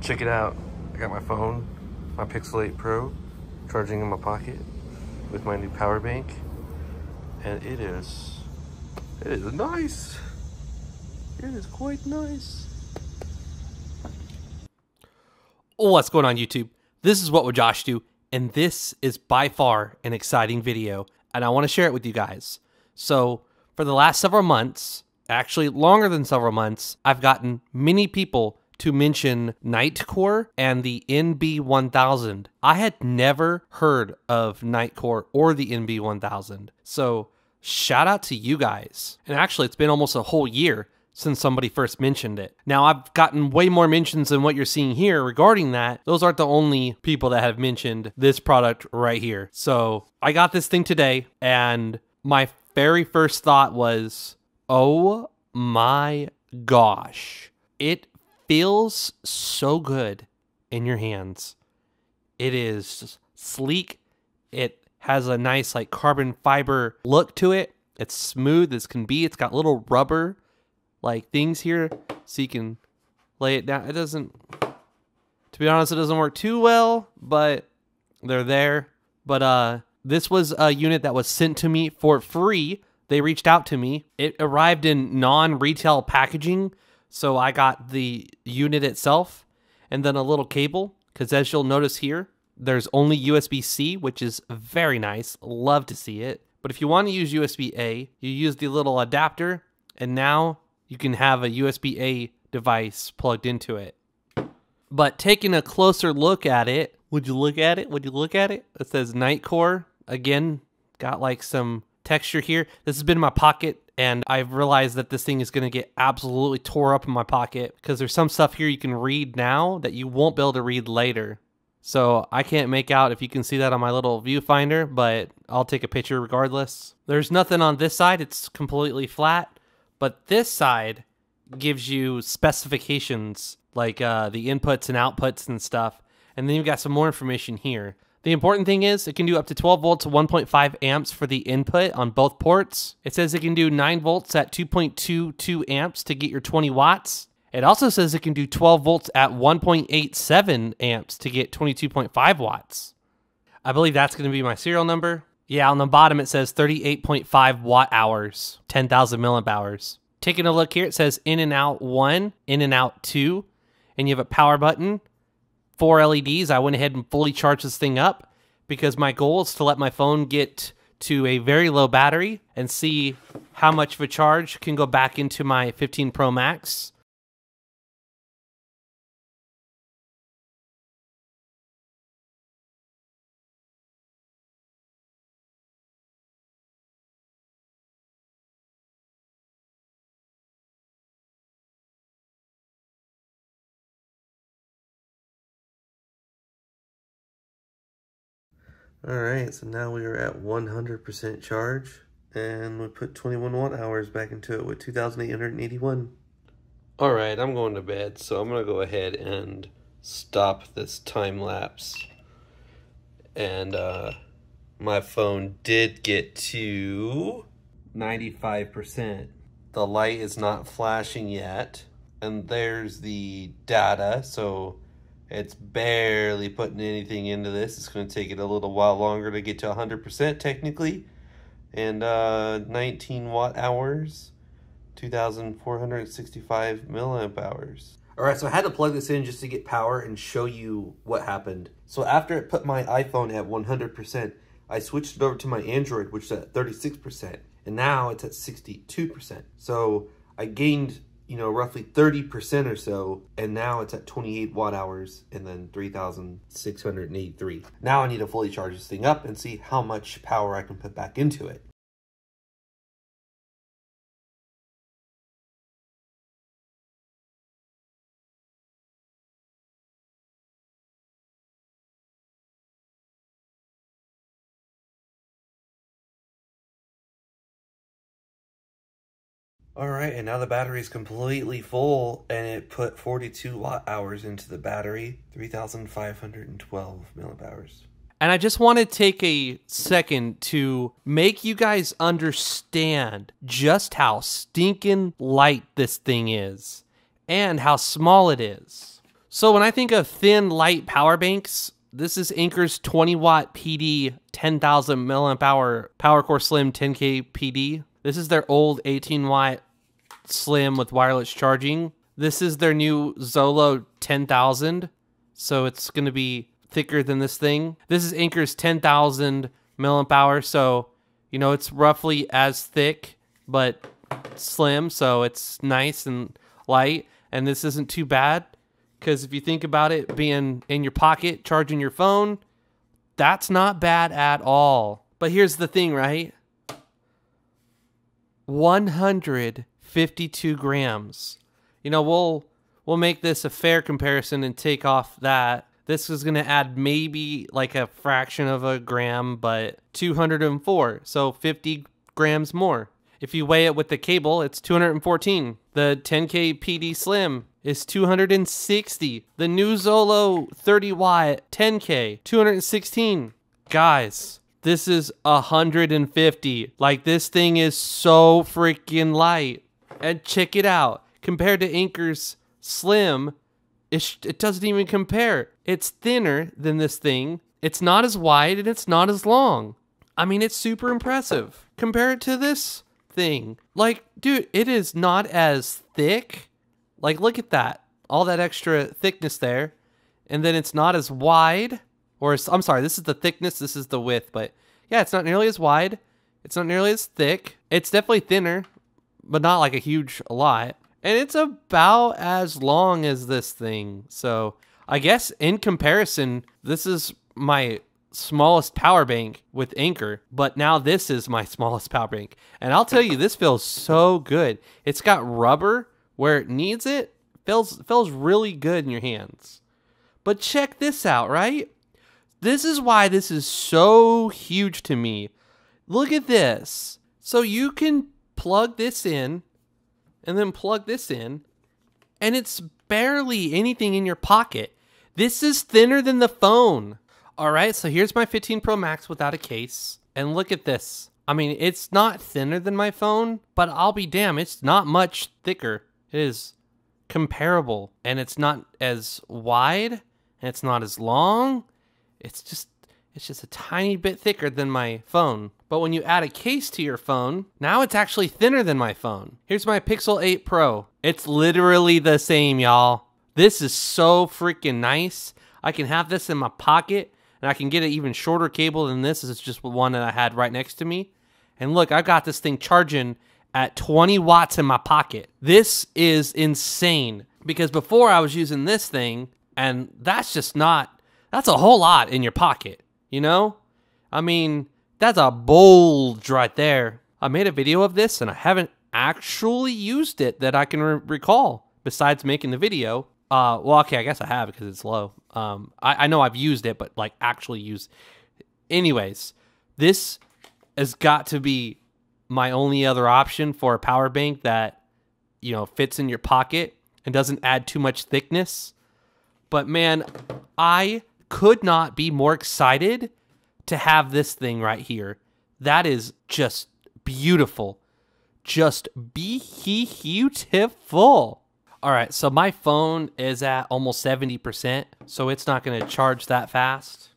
Check it out. I got my phone, my Pixel 8 Pro, charging in my pocket with my new power bank. And it is, it is nice. It is quite nice. What's going on YouTube? This is What Would Josh Do, and this is by far an exciting video, and I want to share it with you guys. So, for the last several months, actually longer than several months, I've gotten many people to mention Nitecore and the NB10000. I had never heard of Nitecore or the NB10000. So, shout out to you guys. And actually, it's been almost a whole year since somebody first mentioned it. Now, I've gotten way more mentions than what you're seeing here regarding that. Those aren't the only people that have mentioned this product right here. So, I got this thing today, and my very first thought was, oh my gosh, it feels so good in your hands. It is sleek. It has a nice, like, carbon fiber look to it. It's smooth as can be. It's got little rubber like things here so you can lay it down. It doesn't, to be honest, it doesn't work too well, but they're there. But uh, this was a unit that was sent to me for free. They reached out to me. It arrived in non retail packaging. So I got the unit itself and then a little cable. Because as you'll notice here, there's only USB C, which is very nice. Love to see it. But if you want to use USB A, you use the little adapter, and now you can have a USB A device plugged into it. But taking a closer look at it, would you look at it? Would you look at it? It says Nitecore. Again, got like some texture here. This has been in my pocket and I've realized that this thing is going to get absolutely tore up in my pocket because there's some stuff here you can read now that you won't be able to read later. So I can't make out if you can see that on my little viewfinder, but I'll take a picture regardless. There's nothing on this side. It's completely flat. But this side gives you specifications like uh, the inputs and outputs and stuff. And then you've got some more information here. The important thing is it can do up to 12 volts 1.5 amps for the input on both ports. It says it can do 9 volts at 2.22 amps to get your 20 watts. It also says it can do 12 volts at 1.87 amps to get 22.5 watts. I believe that's going to be my serial number. Yeah, on the bottom it says 38.5 watt hours, 10,000 milliamp hours. Taking a look here, it says in and out one, in and out two, and you have a power button, four LEDs. I went ahead and fully charged this thing up because my goal is to let my phone get to a very low battery and see how much of a charge can go back into my 15 Pro Max. Alright, so now we are at 100% charge, and we put 21 watt hours back into it with 2,881. Alright, I'm going to bed, so I'm going to go ahead and stop this time lapse. And uh, my phone did get to 95%. The light is not flashing yet, and there's the data, so it's barely putting anything into this. It's going to take it a little while longer to get to 100% technically. And uh, 19 watt hours, 2,465 milliamp hours. All right, so I had to plug this in just to get power and show you what happened. So after it put my iPhone at 100%, I switched it over to my Android, which is at 36%, and now it's at 62%. So I gained you know, roughly 30% or so, and now it's at 28 watt hours and then 3,683. Now I need to fully charge this thing up and see how much power I can put back into it. All right, and now the battery is completely full, and it put 42 watt hours into the battery, 3,512 milliamp hours. And I just want to take a second to make you guys understand just how stinking light this thing is and how small it is. So when I think of thin, light power banks, this is Anker's 20 watt PD 10,000 milliamp hour PowerCore Slim 10K PD. This is their old 18 watt Slim with wireless charging. This is their new Zolo 10,000. So it's going to be thicker than this thing. This is Anker's 10,000 milliamp hour. So, you know, it's roughly as thick, but slim. So it's nice and light. And this isn't too bad. Because if you think about it being in your pocket, charging your phone, that's not bad at all. But here's the thing, right? 152 grams. You know, we'll we'll make this a fair comparison and take off that. This is going to add maybe like a fraction of a gram, but 204. So 50 grams more. If you weigh it with the cable, it's 214. The 10K PD Slim is 260. The new Zolo 30 watt 10K, 216. Guys, this is 150. Like this thing is so freaking light. And check it out. Compared to Anker's Slim, it, it doesn't even compare. It's thinner than this thing. It's not as wide and it's not as long. I mean, it's super impressive. Compare it to this thing. Like, dude, it is not as thick. Like, look at that. All that extra thickness there. And then it's not as wide. Or, I'm sorry, this is the thickness, this is the width. But yeah, it's not nearly as wide. It's not nearly as thick. It's definitely thinner, but not like a huge lot. And it's about as long as this thing. So I guess in comparison, this is my smallest power bank with Anker, but now this is my smallest power bank. And I'll tell you, this feels so good. It's got rubber where it needs it. Feels feels really good in your hands. But check this out, right? This is why this is so huge to me. Look at this. So you can plug this in and then plug this in, and it's barely anything in your pocket. This is thinner than the phone. All right, so here's my 15 Pro Max without a case. And look at this. I mean, it's not thinner than my phone, but I'll be damn, it's not much thicker. It is comparable, and it's not as wide, and it's not as long. It's just it's just a tiny bit thicker than my phone. But when you add a case to your phone, now it's actually thinner than my phone. Here's my Pixel 8 Pro. It's literally the same, y'all. This is so freaking nice. I can have this in my pocket and I can get an even shorter cable than this. This is just one that I had right next to me. And look, I've got this thing charging at 20 watts in my pocket. This is insane because before I was using this thing and that's just not, that's a whole lot in your pocket. You know? I mean, that's a bulge right there. I made a video of this and I haven't actually used it that I can re- recall besides making the video. Uh, well, okay, I guess I have because it's low. Um, I, I know I've used it, but like actually used. Anyways, this has got to be my only other option for a power bank that you know fits in your pocket and doesn't add too much thickness. But man, I could not be more excited to have this thing right here. That is just beautiful. Just be he beautiful. All right, so my phone is at almost 70%, so it's not going to charge that fast.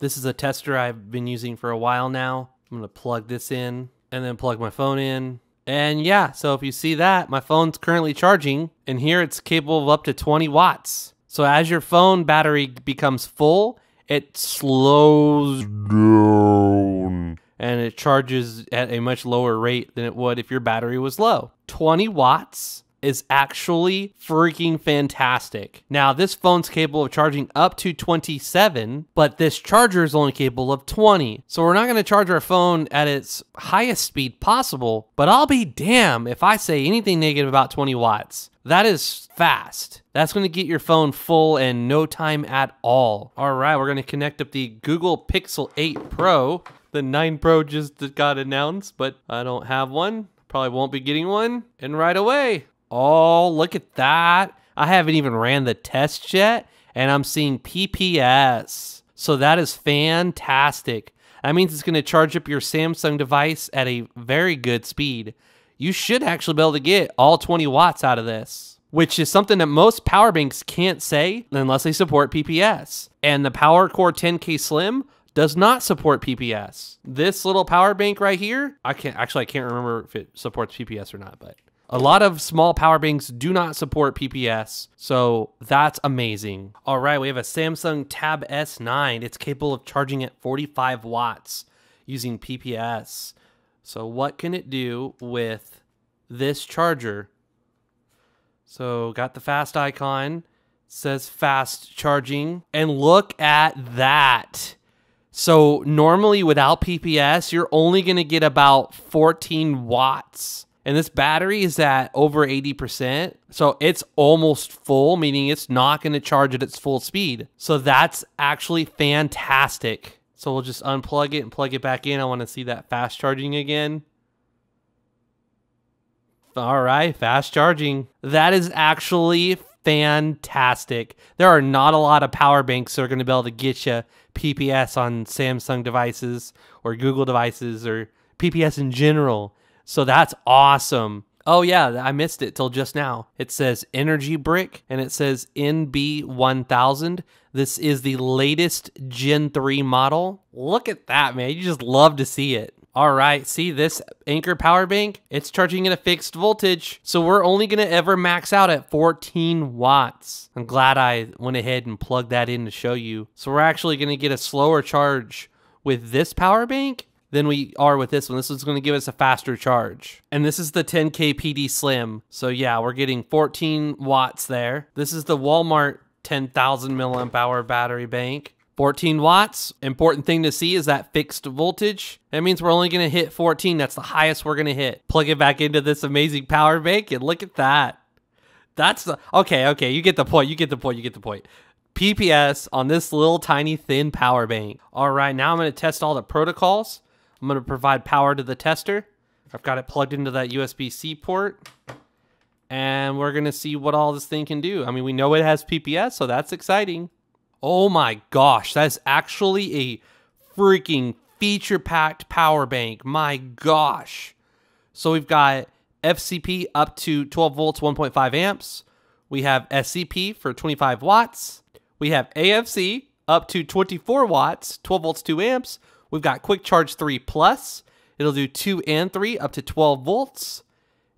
This is a tester I've been using for a while now. I'm going to plug this in and then plug my phone in. And yeah, so if you see that, my phone's currently charging, and here it's capable of up to 20 watts. So as your phone battery becomes full, it slows down and it charges at a much lower rate than it would if your battery was low. 20 watts is actually freaking fantastic. Now, this phone's capable of charging up to 27, but this charger is only capable of 20. So we're not going to charge our phone at its highest speed possible, but I'll be damn if I say anything negative about 20 watts. That is fast. That's going to get your phone full in no time at all. All right, we're going to connect up the Google Pixel 8 Pro. The 9 Pro just got announced, but I don't have one. Probably won't be getting one. And right away, Oh, look at that. I haven't even ran the test yet, and I'm seeing PPS. So that is fantastic. That means it's going to charge up your Samsung device at a very good speed. You should actually be able to get all 20 watts out of this. which is something that most power banks can't say unless they support PPS. And the PowerCore 10K Slim does not support PPS. This little power bank right here, I can't actually I can't remember if it supports PPS or not, but a lot of small power banks do not support PPS, so that's amazing. All right, we have a Samsung Tab S9. It's capable of charging at 45 watts using PPS. So what can it do with this charger? So got the fast icon, says fast charging, and look at that. So normally without PPS, you're only going to get about 14 watts and this battery is at over 80%. So it's almost full, meaning it's not going to charge at its full speed. So that's actually fantastic. So we'll just unplug it and plug it back in. I want to see that fast charging again. All right, fast charging. That is actually fantastic. There are not a lot of power banks that are going to be able to get you PPS on Samsung devices or Google devices or PPS in general. So that's awesome. Oh yeah, I missed it till just now. It says Energy Brick and it says NB10000. This is the latest Gen 3 model. Look at that, man. You just love to see it. All right, see this Anker power bank? It's charging at a fixed voltage, so we're only gonna ever max out at 14 watts. I'm glad I went ahead and plugged that in to show you. So we're actually gonna get a slower charge with this power bank than we are with this one. This is going to give us a faster charge. And this is the 10K PD Slim. So yeah, we're getting 14 watts there. This is the Walmart 10,000 milliamp hour battery bank. 14 watts. Important thing to see is that fixed voltage. That means we're only going to hit 14. That's the highest we're going to hit. Plug it back into this amazing power bank and look at that. That's the, okay, okay. You get the point. You get the point. You get the point. PPS on this little tiny thin power bank. All right, now I'm going to test all the protocols. I'm going to provide power to the tester. I've got it plugged into that USB-C port. And we're going to see what all this thing can do. I mean, we know it has PPS, so that's exciting. Oh my gosh, that's actually a freaking feature-packed power bank. My gosh. So we've got FCP up to 12 volts, 1.5 amps. We have SCP for 25 watts. We have AFC up to 24 watts, 12 volts, 2 amps. We've got Quick Charge 3 Plus. It'll do 2 and 3 up to 12 volts.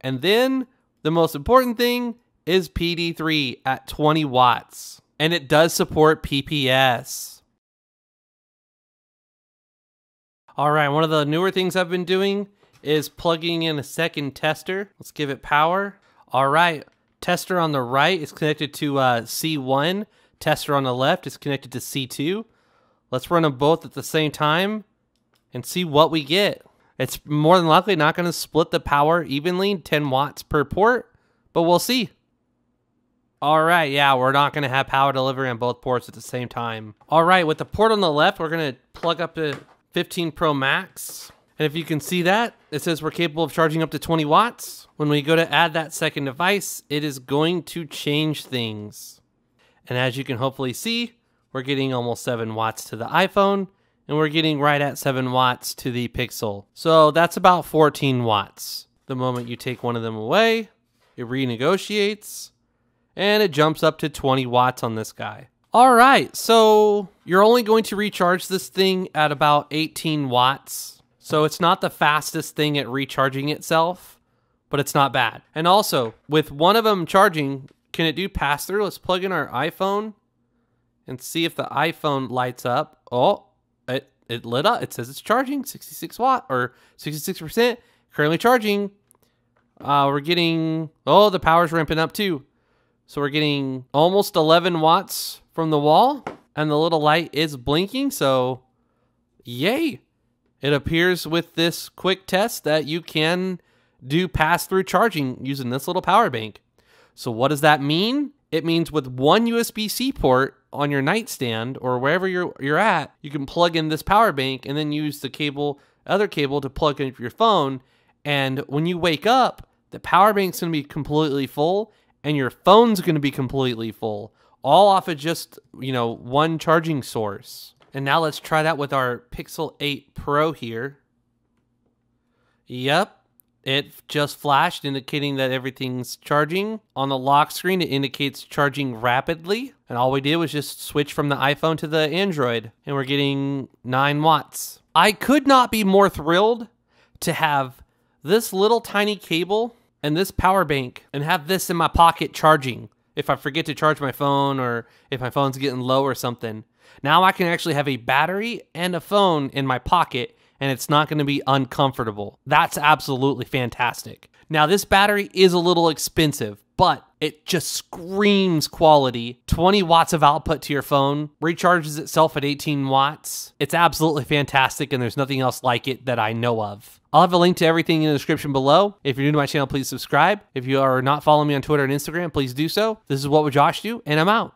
And then the most important thing is PD3 at 20 watts. And it does support PPS. All right, one of the newer things I've been doing is plugging in a second tester. Let's give it power. All right, tester on the right is connected to uh, C1. Tester on the left is connected to C2. Let's run them both at the same time and see what we get. It's more than likely not going to split the power evenly, 10 watts per port, but we'll see. All right, yeah, we're not going to have power delivery on both ports at the same time. All right, with the port on the left, we're going to plug up to 15 Pro Max. And if you can see that, it says we're capable of charging up to 20 watts. When we go to add that second device, it is going to change things. And as you can hopefully see, we're getting almost 7 watts to the iPhone, and we're getting right at 7 watts to the Pixel. So that's about 14 watts. The moment you take one of them away, it renegotiates, and it jumps up to 20 watts on this guy. All right, so you're only going to recharge this thing at about 18 watts. So it's not the fastest thing at recharging itself, but it's not bad. And also, with one of them charging, can it do pass through? Let's plug in our iPhone and see if the iPhone lights up. Oh, it, it lit up. It says it's charging 66 watt or 66%. Currently charging. Uh, we're getting, oh, the power's ramping up too. So we're getting almost 11 watts from the wall and the little light is blinking. So yay. It appears with this quick test that you can do pass through charging using this little power bank. So what does that mean? It means with one USB-C port on your nightstand or wherever you're you're at, you can plug in this power bank and then use the cable other cable to plug in your phone and when you wake up, the power bank's going to be completely full and your phone's going to be completely full, all off of just, you know, one charging source. And now let's try that with our Pixel 8 Pro here. Yep, it just flashed indicating that everything's charging. On the lock screen, it indicates charging rapidly. And all we did was just switch from the iPhone to the Android, and we're getting 9 watts. I could not be more thrilled to have this little tiny cable and this power bank and have this in my pocket charging if I forget to charge my phone or if my phone's getting low or something. Now I can actually have a battery and a phone in my pocket and it's not going to be uncomfortable. That's absolutely fantastic. Now, this battery is a little expensive, but it just screams quality. 20 watts of output to your phone, recharges itself at 18 watts. It's absolutely fantastic, and there's nothing else like it that I know of. I'll have a link to everything in the description below. If you're new to my channel, please subscribe. If you are not following me on Twitter and Instagram, please do so. This is What Would Josh Do, and I'm out.